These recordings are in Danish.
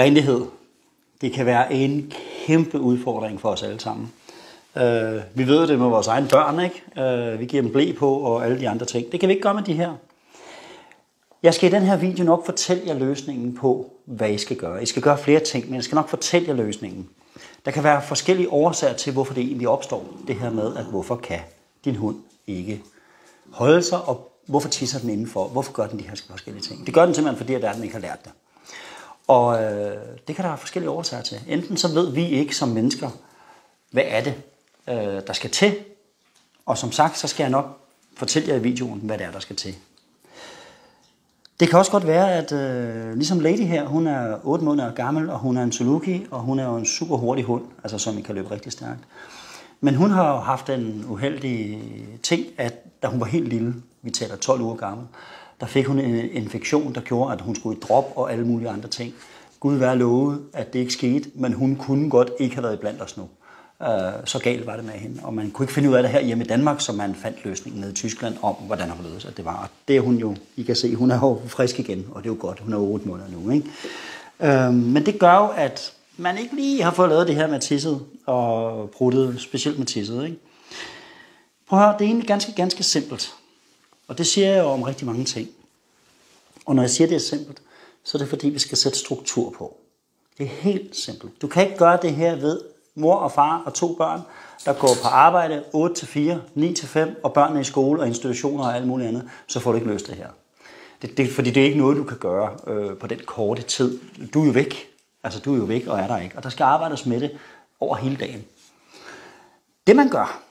Renlighed. Det kan være en kæmpe udfordring for os alle sammen. Øh, vi ved det med vores egne børn, ikke? Øh, vi giver dem blæ på og alle de andre ting. Det kan vi ikke gøre med de her. Jeg skal i den her video nok fortælle jer løsningen på, hvad I skal gøre. I skal gøre flere ting, men jeg skal nok fortælle jer løsningen. Der kan være forskellige årsager til, hvorfor det egentlig opstår. Det her med, at hvorfor kan din hund ikke holde sig, og hvorfor tisser den indenfor? Hvorfor gør den de her forskellige ting? Det gør den simpelthen, fordi at den ikke har lært det. Og øh, det kan der være forskellige årsager til. Enten så ved vi ikke som mennesker, hvad er det, øh, der skal til. Og som sagt, så skal jeg nok fortælle jer i videoen, hvad det er, der skal til. Det kan også godt være, at øh, ligesom Lady her, hun er 8 måneder gammel, og hun er en Zuluki, og hun er jo en super hurtig hund, altså som I kan løbe rigtig stærkt. Men hun har jo haft en uheldig ting, at da hun var helt lille, vi taler 12 uger gammel, der fik hun en infektion, der gjorde, at hun skulle i drop og alle mulige andre ting. Gud være lovet, at det ikke skete, men hun kunne godt ikke have været blandt os nu. Øh, så galt var det med hende. Og man kunne ikke finde ud af det her hjemme i Danmark, så man fandt løsningen nede i Tyskland om, hvordan hun ledes, at det var. Og det er hun jo, I kan se, hun er jo frisk igen, og det er jo godt. Hun er 8 måneder nu. Ikke? Øh, men det gør jo, at man ikke lige har fået lavet det her med tisset og bruttet, specielt med tisset. Ikke? Prøv at høre, det er egentlig ganske, ganske simpelt. Og det siger jeg jo om rigtig mange ting. Og når jeg siger, det er simpelt, så er det fordi, vi skal sætte struktur på. Det er helt simpelt. Du kan ikke gøre det her ved mor og far og to børn, der går på arbejde 8 til 4, 9 til 5, og børnene i skole og institutioner og alt muligt andet, så får du ikke løst det her. Det, det, fordi det er ikke noget, du kan gøre øh, på den korte tid. Du er jo væk. Altså, du er jo væk og er der ikke. Og der skal arbejdes med det over hele dagen. Det man gør,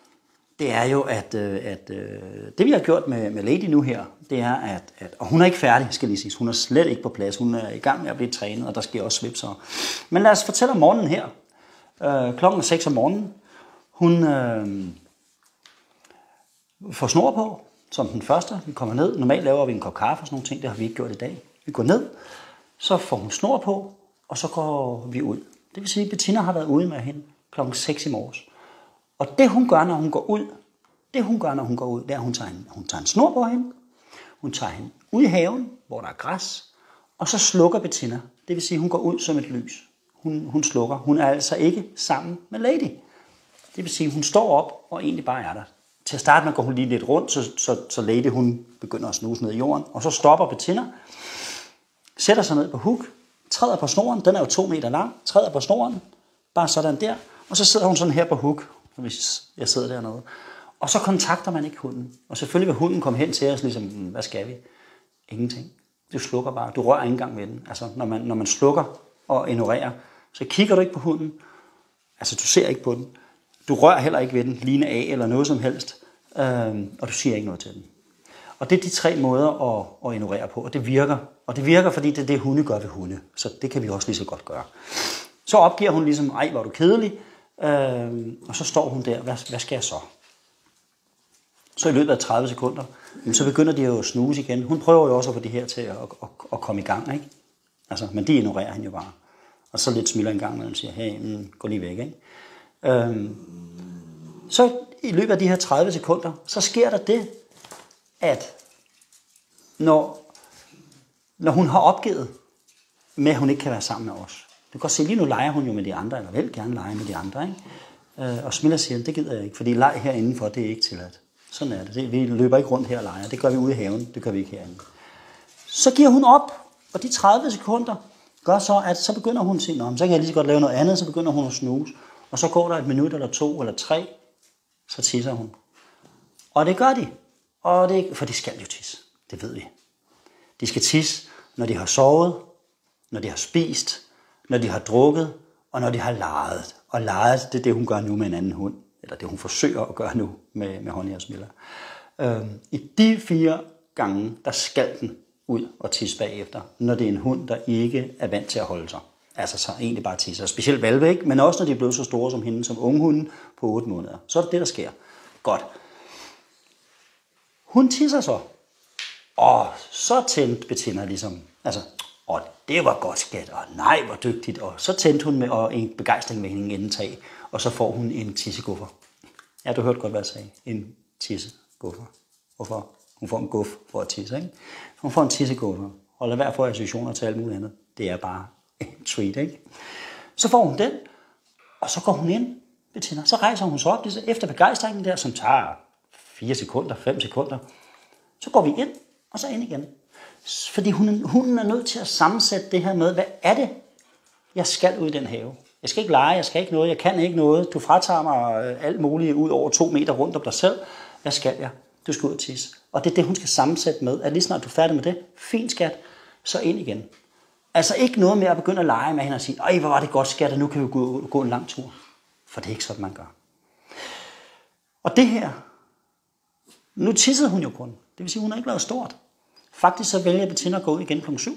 det er jo, at, øh, at øh, det vi har gjort med, med Lady nu her, det er, at, at og hun er ikke færdig, skal lige sige. Hun er slet ikke på plads. Hun er i gang med at blive trænet, og der sker også svipser. Men lad os fortælle om morgenen her. Øh, klokken er 6 om morgenen. Hun øh, får snor på, som den første. Vi kommer ned. Normalt laver vi en kop kaffe og sådan nogle ting. Det har vi ikke gjort i dag. Vi går ned, så får hun snor på, og så går vi ud. Det vil sige, at Bettina har været ude med hende klokken 6 i morges. Og det hun gør, når hun går ud, det hun gør, når hun går ud, det er, at hun tager en, hun tager en snor på hende. Hun tager hende ud i haven, hvor der er græs, og så slukker Bettina. Det vil sige, at hun går ud som et lys. Hun, hun slukker. Hun er altså ikke sammen med Lady. Det vil sige, at hun står op og egentlig bare er der. Til at starte med går hun lige lidt rundt, så, så, så Lady hun begynder at snuse ned i jorden, og så stopper Bettina, sætter sig ned på huk, træder på snoren, den er jo to meter lang, træder på snoren, bare sådan der, og så sidder hun sådan her på hook, hvis jeg sidder dernede. Og så kontakter man ikke hunden. Og selvfølgelig vil hunden komme hen til os, ligesom, hmm, hvad skal vi? Ingenting. Du slukker bare. Du rører ikke engang ved den. Altså, når man, når man slukker og ignorerer, så kigger du ikke på hunden. Altså, du ser ikke på den. Du rører heller ikke ved den, line af eller noget som helst. Øhm, og du siger ikke noget til den. Og det er de tre måder at, at ignorere på, og det virker. Og det virker, fordi det er det, hunde gør ved hunde. Så det kan vi også lige så godt gøre. Så opgiver hun ligesom, ej, var du kedelig. Øhm, og så står hun der, hvad, hvad skal jeg så? Så i løbet af 30 sekunder, så begynder de jo at snuse igen. Hun prøver jo også at få det her til at, at, at komme i gang, ikke? Altså, men de ignorerer han jo bare. Og så lidt smiler en gang, når hun siger, hey, mm, gå lige væk, ikke? Øhm, så i løbet af de her 30 sekunder, så sker der det, at når, når hun har opgivet med, at hun ikke kan være sammen med os. Du kan godt se, lige nu leger hun jo med de andre, eller vil gerne lege med de andre, ikke? Øh, og Smilla siger, det gider jeg ikke, fordi leg herindenfor, det er ikke tilladt. Sådan er det. det. Vi løber ikke rundt her og leger. Det gør vi ude i haven. Det gør vi ikke herinde. Så giver hun op, og de 30 sekunder gør så, at så begynder hun at sige, så kan jeg lige så godt lave noget andet, så begynder hun at snuse. Og så går der et minut eller to eller tre, så tisser hun. Og det gør de. Og det, for de skal jo tisse. Det ved vi. De skal tisse, når de har sovet, når de har spist, når de har drukket, og når de har leget. Og leget, det er det, hun gør nu med en anden hund eller det hun forsøger at gøre nu med, med Honey og Smilla. Øhm, I de fire gange, der skal den ud og tisse bagefter, når det er en hund, der ikke er vant til at holde sig. Altså så egentlig bare tisser. Specielt valve, ikke? men også når de er blevet så store som hende, som unge hunden på 8 måneder. Så er det det, der sker. Godt. Hun tisser så. Og så tændt betinder ligesom, altså, og det var godt skat, og nej, hvor dygtigt. Og så tændte hun med og en begejstring med hende indtag og så får hun en tisseguffer. Ja, du hørte godt, hvad jeg sagde. En tisseguffer. Hvorfor? Hun får en guff for at tisse, ikke? Hun får en tisseguffer. Og lad være for associationer til alt muligt andet. Det er bare en treat, ikke? Så får hun den, og så går hun ind, Bettina. Så rejser hun sig op, det er efter begejstringen der, som tager 4 sekunder, 5 sekunder. Så går vi ind, og så ind igen. Fordi hun, hun er nødt til at sammensætte det her med, hvad er det, jeg skal ud i den have? Jeg skal ikke lege, jeg skal ikke noget, jeg kan ikke noget. Du fratager mig øh, alt muligt ud over to meter rundt om dig selv. Hvad skal jeg? Du skal ud og tisse. Og det er det, hun skal sammensætte med. At lige snart du er færdig med det, fint skat, så ind igen. Altså ikke noget med at begynde at lege med hende og sige, ej, hvor var det godt skat, og nu kan vi gå, gå en lang tur. For det er ikke sådan, man gør. Og det her, nu tissede hun jo kun. Det vil sige, hun har ikke lavet stort. Faktisk så vælger Bettina at gå ud igen kl. 7.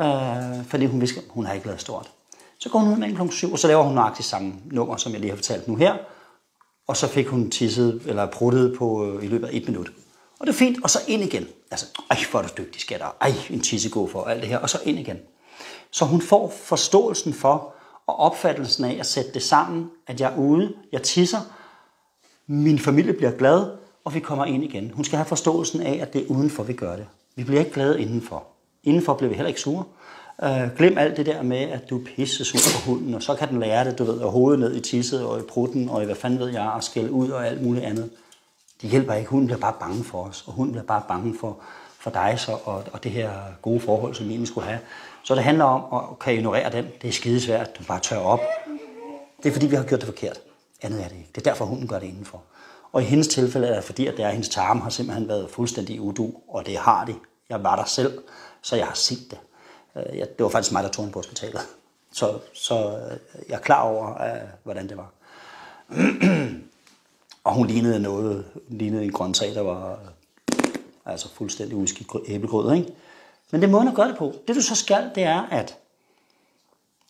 Øh, fordi hun visker, hun har ikke lavet stort. Så går hun ud med kl. 7, og så laver hun nøjagtigt samme nummer, som jeg lige har fortalt nu her. Og så fik hun tisset, eller pruttet på, øh, i løbet af et minut. Og det er fint, og så ind igen. Altså, ej, hvor er du dygtig, skatter. Ej, en god for alt det her. Og så ind igen. Så hun får forståelsen for, og opfattelsen af at sætte det sammen, at jeg er ude, jeg tisser, min familie bliver glad, og vi kommer ind igen. Hun skal have forståelsen af, at det er udenfor, vi gør det. Vi bliver ikke glade indenfor. Indenfor bliver vi heller ikke sure. Uh, glem alt det der med, at du er pisse sur på hunden, og så kan den lære det, du ved, at hovedet ned i tisset, og i prutten, og i hvad fanden ved jeg, og skælde ud og alt muligt andet. Det hjælper ikke. Hunden bliver bare bange for os, og hunden bliver bare bange for, for dig så, og, og det her gode forhold, som vi egentlig skulle have. Så det handler om at kan ignorere den. Det er skidesvært. Du bare tør op. Det er fordi, vi har gjort det forkert. Andet er det ikke. Det er derfor, hunden gør det indenfor. Og i hendes tilfælde er det fordi, at det er, hendes tarme har simpelthen været fuldstændig udu, og det har de. Jeg var der selv, så jeg har set det. Øh, jeg, det var faktisk mig, der tog hende på hospitalet. Så, så øh, jeg er klar over, øh, hvordan det var. og hun lignede noget, lignede en grøntsag, der var altså fuldstændig uskidt æblegrød, ikke? Men det er måden at gøre det på. Det du så skal, det er, at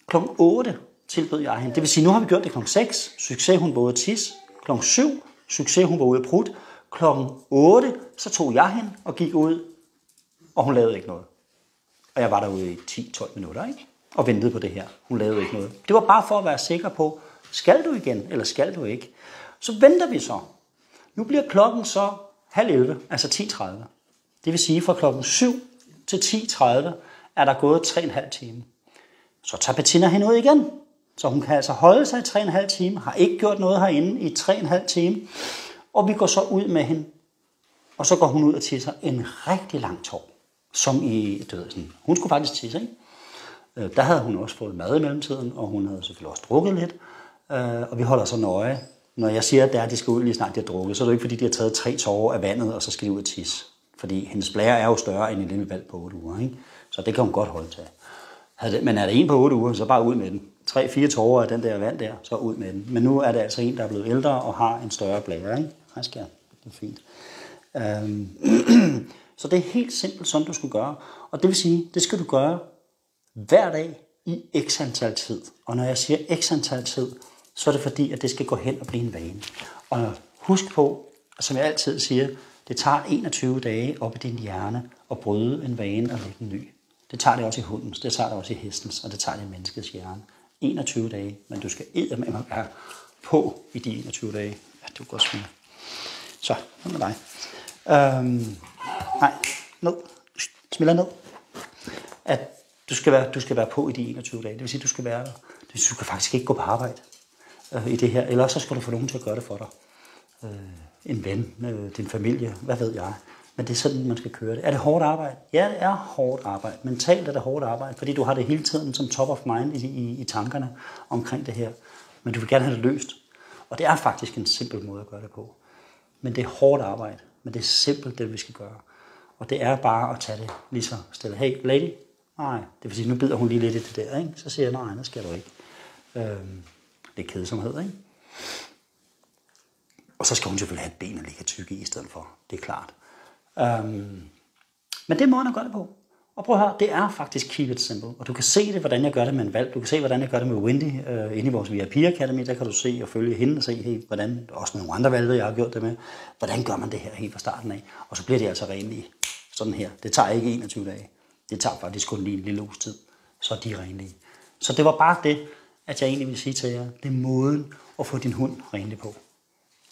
kl. 8 tilbød jeg hende. Det vil sige, nu har vi gjort det kl. 6. Succes, hun var ude at tisse. Kl. 7. Succes, hun var ude at prut. Kl. 8, så tog jeg hende og gik ud, og hun lavede ikke noget. Og jeg var derude i 10-12 minutter, ikke? Og ventede på det her. Hun lavede ikke noget. Det var bare for at være sikker på, skal du igen, eller skal du ikke? Så venter vi så. Nu bliver klokken så halv 11, altså 10.30. Det vil sige, fra klokken 7 til 10.30 er der gået 3,5 timer. Så tager Bettina hende ud igen. Så hun kan altså holde sig i 3,5 timer, har ikke gjort noget herinde i 3,5 timer. Og vi går så ud med hende, og så går hun ud og tisser en rigtig lang tår. Som i, du ved, sådan, hun skulle faktisk tisse, ikke? Øh, der havde hun også fået mad i mellemtiden, og hun havde selvfølgelig også drukket lidt. Øh, og vi holder så nøje. Når jeg siger, at det er, at de skal ud lige snart de har drukket, så er det ikke fordi, de har taget tre tårer af vandet, og så skal de ud og tisse. Fordi hendes blære er jo større end en lille valg på 8 uger. Ikke? Så det kan hun godt holde til. Men er der en på 8 uger, så bare ud med den. 3-4 tårer af den der vand der, så ud med den. Men nu er det altså en, der er blevet ældre og har en større blære. Ikke? Hej det er fint. Øhm. så det er helt simpelt, som du skal gøre. Og det vil sige, det skal du gøre hver dag i x antal tid. Og når jeg siger x antal tid, så er det fordi, at det skal gå hen og blive en vane. Og husk på, som jeg altid siger, det tager 21 dage op i din hjerne at bryde en vane og lægge en ny. Det tager det også i hundens, det tager det også i hestens, og det tager det i menneskets hjerne. 21 dage, men du skal med være på i de 21 dage. Ja, du går smide. Så, hvad med dig? Øhm, nej, ned. Smiller ned. At du skal, være, du skal være på i de 21 dage. Det vil sige, du skal være der. Det vil sige, du kan faktisk ikke gå på arbejde øh, i det her. Eller så skal du få nogen til at gøre det for dig. Øh, en ven, øh, din familie, hvad ved jeg. Men det er sådan, man skal køre det. Er det hårdt arbejde? Ja, det er hårdt arbejde. Mentalt er det hårdt arbejde, fordi du har det hele tiden som top of mind i, i, i tankerne omkring det her. Men du vil gerne have det løst. Og det er faktisk en simpel måde at gøre det på. Men det er hårdt arbejde. Men det er simpelt, det vi skal gøre. Og det er bare at tage det lige så stille. Hey, lady. Nej, det vil sige, nu bider hun lige lidt i det der. Ikke? Så siger jeg, nej, det skal du ikke. Øhm, det er kedsomhed, ikke? Og så skal hun selvfølgelig have et ben at ligge tykke i, stedet for. Det er klart. Øhm, men det er måden at gøre det på. Og prøv at høre, det er faktisk keep it simple. Og du kan se det, hvordan jeg gør det med en valg. Du kan se, hvordan jeg gør det med Wendy øh, inde i vores VIP Academy. Der kan du se og følge hende og se, hey, hvordan, også med nogle andre valg, jeg har gjort det med. Hvordan gør man det her helt fra starten af? Og så bliver det altså rimelig sådan her. Det tager ikke 21 dage. Det tager faktisk kun lige en lille uges tid. Så er de renlige. Så det var bare det, at jeg egentlig vil sige til jer. Det er måden at få din hund renlig på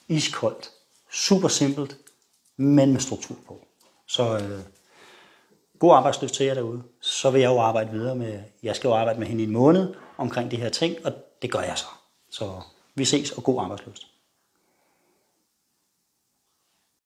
iskoldt, super simpelt, men med struktur på. Så øh, god arbejdsløst til jer derude. Så vil jeg jo arbejde videre med, jeg skal jo arbejde med hende i en måned omkring de her ting, og det gør jeg så. Så vi ses, og god arbejdsløst.